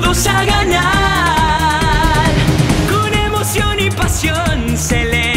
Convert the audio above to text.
Todos a ganar. Con emoción y pasión se le.